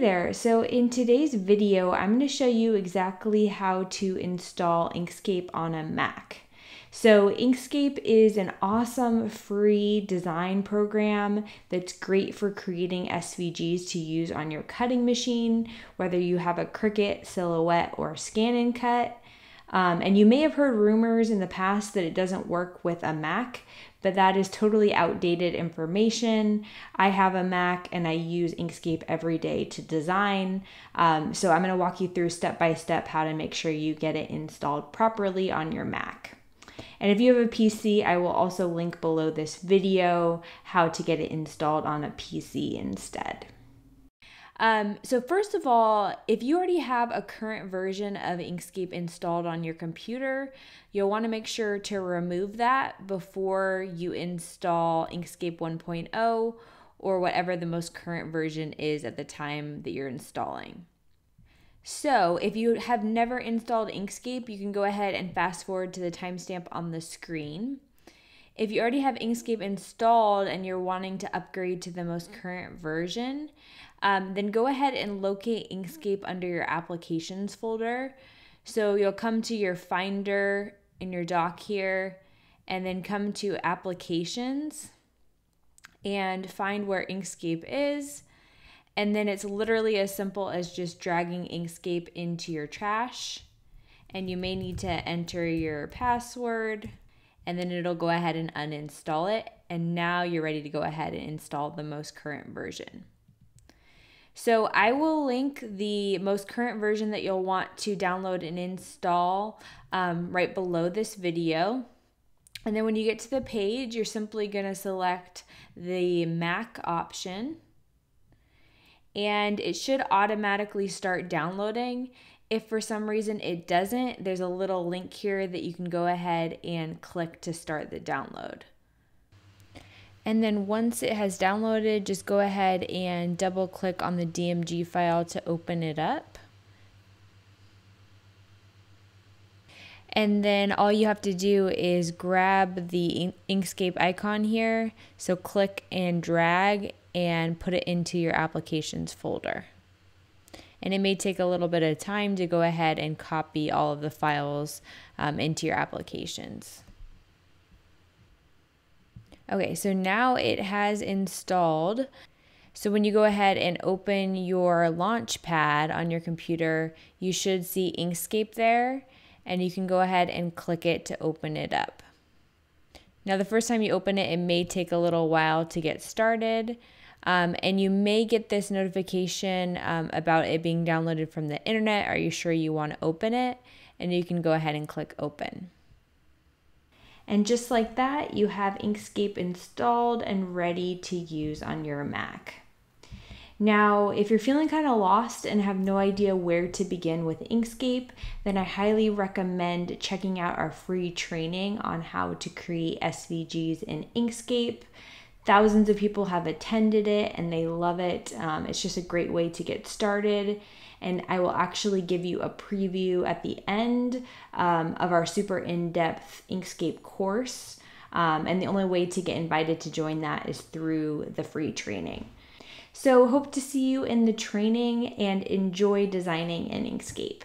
there, so in today's video, I'm going to show you exactly how to install Inkscape on a Mac. So, Inkscape is an awesome free design program that's great for creating SVGs to use on your cutting machine, whether you have a Cricut, Silhouette, or ScanNCut. Um, and you may have heard rumors in the past that it doesn't work with a Mac, but that is totally outdated information. I have a Mac and I use Inkscape every day to design. Um, so I'm going to walk you through step by step how to make sure you get it installed properly on your Mac. And if you have a PC, I will also link below this video how to get it installed on a PC instead. Um, so first of all, if you already have a current version of Inkscape installed on your computer, you'll want to make sure to remove that before you install Inkscape 1.0 or whatever the most current version is at the time that you're installing. So, if you have never installed Inkscape, you can go ahead and fast forward to the timestamp on the screen. If you already have Inkscape installed and you're wanting to upgrade to the most current version, um, then go ahead and locate Inkscape under your applications folder. So you'll come to your Finder in your dock here and then come to applications and find where Inkscape is. And then it's literally as simple as just dragging Inkscape into your trash. And you may need to enter your password and then it'll go ahead and uninstall it. And now you're ready to go ahead and install the most current version. So I will link the most current version that you'll want to download and install um, right below this video. And then when you get to the page, you're simply going to select the Mac option. And it should automatically start downloading. If for some reason it doesn't, there's a little link here that you can go ahead and click to start the download. And then once it has downloaded, just go ahead and double click on the DMG file to open it up. And then all you have to do is grab the Inkscape icon here. So click and drag and put it into your applications folder. And it may take a little bit of time to go ahead and copy all of the files um, into your applications. Okay, so now it has installed. So when you go ahead and open your Launchpad on your computer, you should see Inkscape there, and you can go ahead and click it to open it up. Now, the first time you open it, it may take a little while to get started. Um, and you may get this notification um, about it being downloaded from the internet. Are you sure you want to open it? And you can go ahead and click open. And just like that, you have Inkscape installed and ready to use on your Mac. Now, if you're feeling kind of lost and have no idea where to begin with Inkscape, then I highly recommend checking out our free training on how to create SVGs in Inkscape. Thousands of people have attended it and they love it. Um, it's just a great way to get started and I will actually give you a preview at the end um, of our super in depth Inkscape course. Um, and the only way to get invited to join that is through the free training. So, hope to see you in the training and enjoy designing in Inkscape.